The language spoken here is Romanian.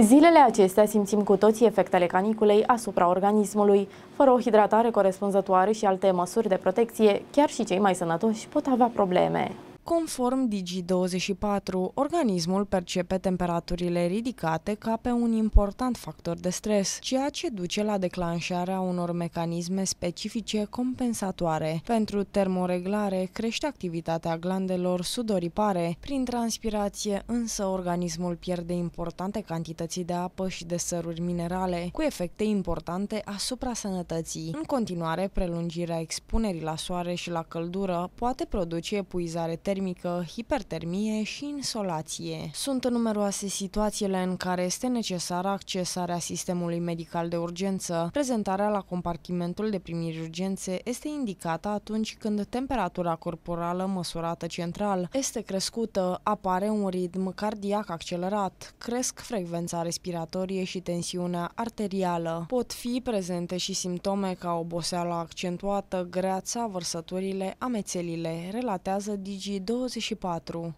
Zilele acestea simțim cu toții efectele caniculei asupra organismului. Fără o hidratare corespunzătoare și alte măsuri de protecție, chiar și cei mai sănătoși pot avea probleme. Conform Digi24, organismul percepe temperaturile ridicate ca pe un important factor de stres, ceea ce duce la declanșarea unor mecanisme specifice compensatoare. Pentru termoreglare crește activitatea glandelor sudoripare. Prin transpirație însă organismul pierde importante cantități de apă și de săruri minerale, cu efecte importante asupra sănătății. În continuare, prelungirea expunerii la soare și la căldură poate produce epuizare termică termică, hipertermie și insolație. Sunt numeroase situațiile în care este necesară accesarea sistemului medical de urgență. Prezentarea la compartimentul de primiri urgențe este indicată atunci când temperatura corporală măsurată central este crescută, apare un ritm cardiac accelerat, cresc frecvența respiratorie și tensiunea arterială. Pot fi prezente și simptome ca oboseala accentuată, greața, vărsăturile, amețelile, relatează Digi 24